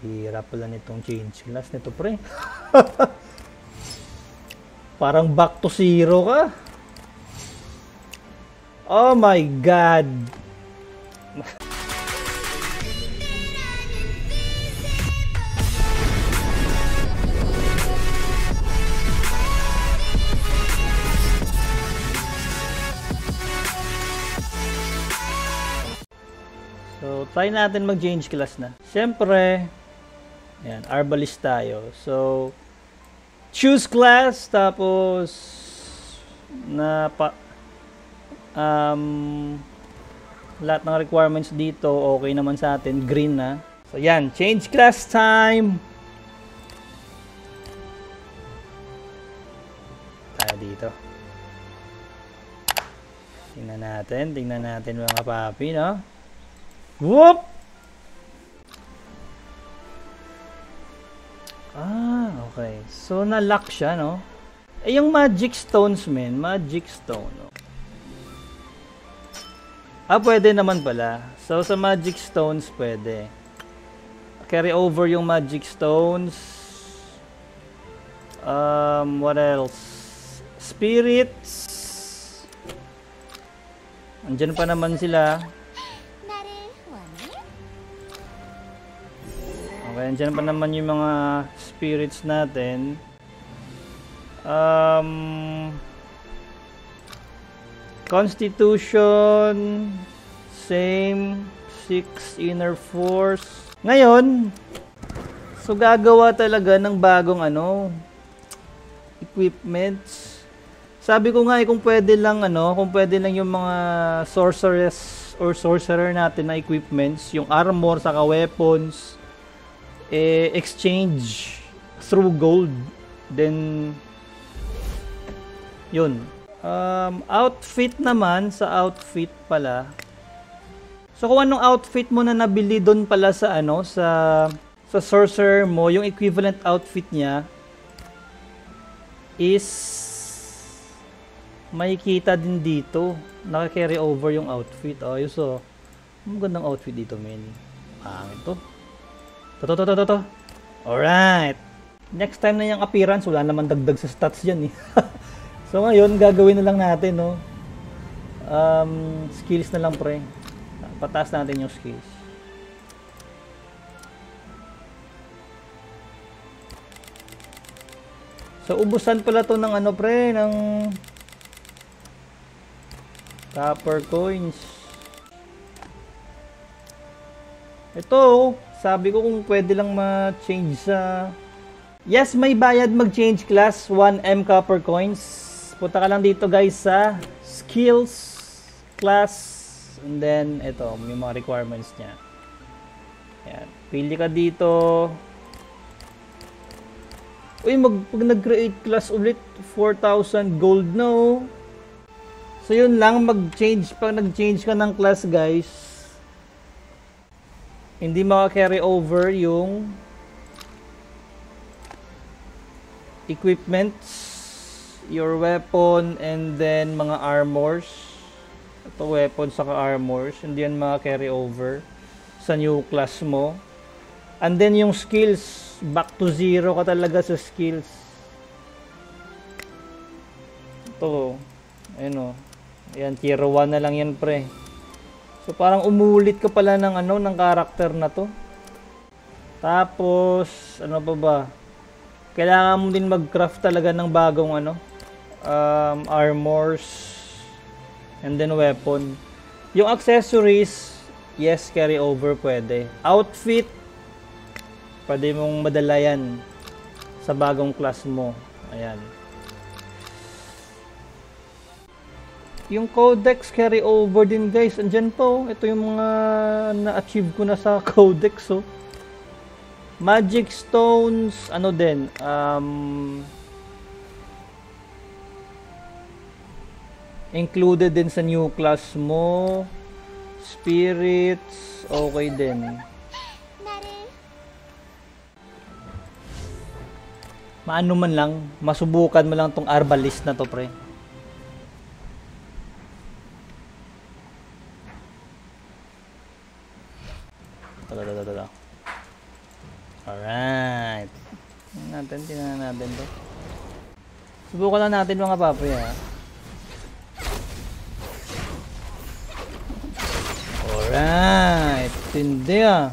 Hirap pala nitong change class nito pre. Parang back to zero ka. Oh my god. So, try natin mag-change class na. Siyempre, Ayan, Arbalist tayo. So, choose class, tapos, na pa, um, lahat ng requirements dito, okay naman sa atin, green na. So, yan, change class time! Tayo dito. Tingnan natin, tingnan natin mga papi, no? Whoop! So, na-lock siya, no? Eh, yung magic stones, men. Magic stone, no? Ah, pwede naman pala. So, sa magic stones, pwede. Carry over yung magic stones. Um, what else? Spirits. Andyan pa naman sila. Okay, andyan pa naman yung mga spirits natin. Um, Constitution, same, 6 inner force. Ngayon, so gagawa talaga ng bagong ano, equipments. Sabi ko nga eh, kung pwede lang ano, kung pwede lang yung mga sorceress or sorcerer natin na equipments, yung armor, saka weapons, eh, exchange through gold. Then, yun. Um, outfit naman, sa outfit pala. So, kung anong outfit mo na nabili doon pala sa ano, sa sa sorcerer mo, yung equivalent outfit niya is makikita din dito. Naka-carry over yung outfit. Ayos oh. Ang gandang outfit dito, men. Pangit to. To, to, to, to, to. Alright. Next time na yung appearance, wala naman dagdag sa stats yan eh. so ngayon, gagawin na lang natin, no? Um, skills na lang, pre. Pataas natin yung skills. So, ubusan pala to ng ano, pre, ng copper coins. Ito, sabi ko kung pwede lang ma-change sa... Yes, may bayad mag-change class. 1M copper coins. Punta ka lang dito guys sa skills class. And then, ito, may mga requirements niya. Ayan. Pili ka dito. Uy, mag, pag nag-create class ulit, 4,000 gold, no? So, yun lang, mag-change, pag nag-change ka ng class, guys, hindi maka-carry over yung equipments, your weapon, and then mga armors. Ito weapon saka armors, hindi yan maka-carry over sa new class mo. And then yung skills, back to zero ka talaga sa skills. Ito, ayun o. Ayan, tier 1 na lang yan pre. So parang umulit ka pala ng ano ng character na to. Tapos ano pa ba? Kailangan mo din mag-craft talaga ng bagong ano um, armors and then weapon. Yung accessories, yes, carry over pwede. Outfit, pwede mong madala yan sa bagong class mo. Ayan. Yung codex carry over din guys. Andyan po. Ito yung mga na-achieve ko na sa codex. So. Magic stones, ano din, um, included din sa new class mo. Spirits, okay din. Maano man lang, masubukan mo lang tong arbalist na to, pre. Alright. Natin, tingnan natin to. Subukan lang natin mga papoy ha. Alright. Tindi ah.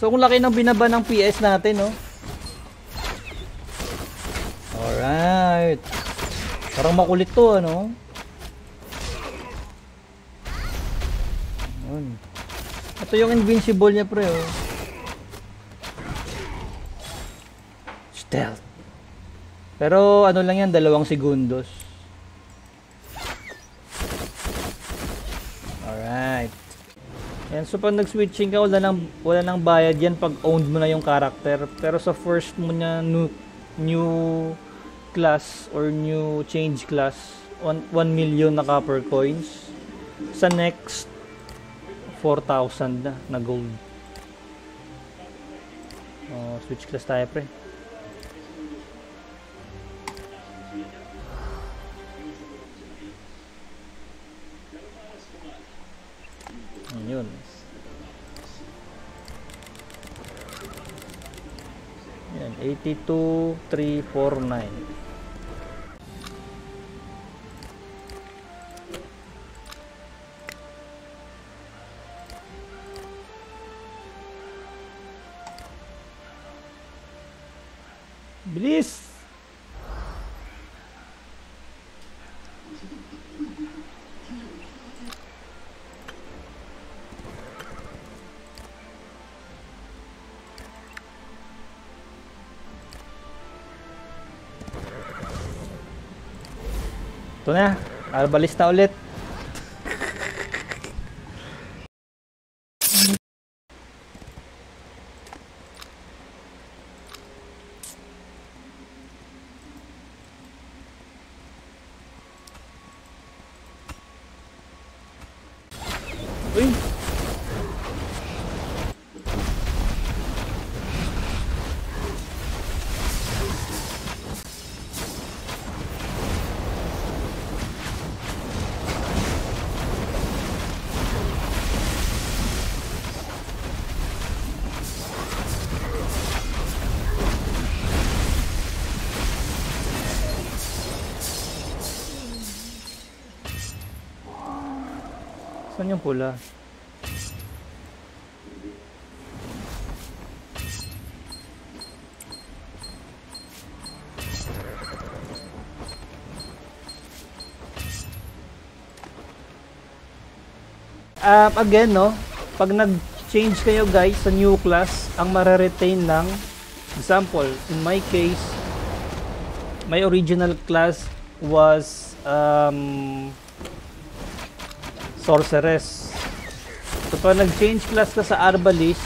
So kung laki ng binaba ng PS natin, no? Alright. Parang makulit to, ano? Yun. Ito yung invincible niya, pre, oh. Stealth. Pero ano lang yan, dalawang segundos. Alright. Yan, so pag nag-switching ka, wala nang, wala nang bayad yan pag owned mo na yung character. Pero sa first mo na new, new class or new change class, 1, 1 million na copper coins. Sa next, 4,000 na, gold. Oh, switch class tayo pre. Yun. Yan, 82,349. Ito na, arbalis na ulit. Uy! Saan yung pula? Um, again, no, pag nag-change kayo guys sa new class, ang mare-retain lang, example, in my case, my original class was um, sorceress. So pag nag-change class ka sa Arbalist,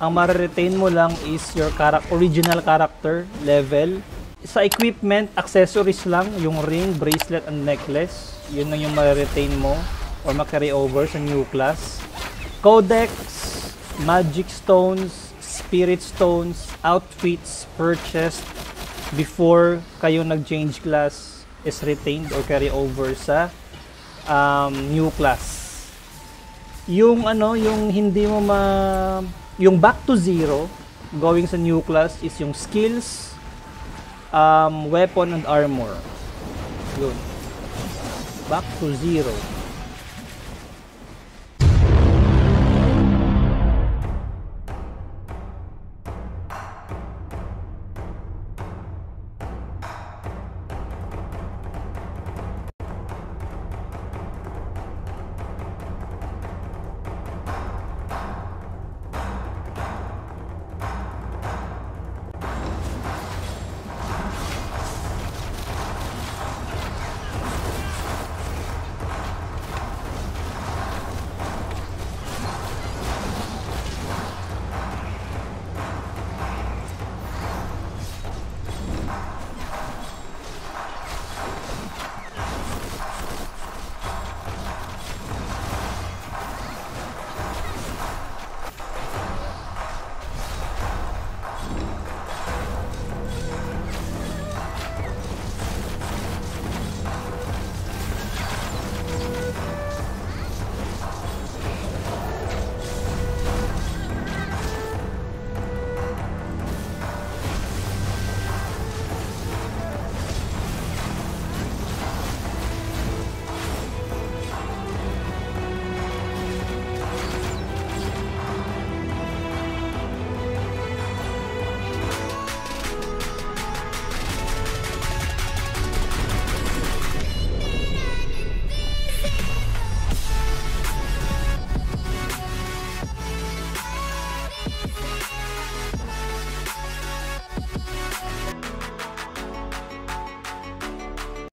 ang ma-retain mo lang is your chara- original character level. Sa equipment, accessories lang, yung ring, bracelet, and necklace. Yun lang yung ma-retain mo or ma-carry over sa new class. Codex, magic stones, spirit stones, outfits purchased before kayo nag-change class is retained or carry over sa um, new class. Yung ano, yung hindi mo ma yung back to zero going sa new class is yung skills, um, weapon and armor. Yun. Back to zero.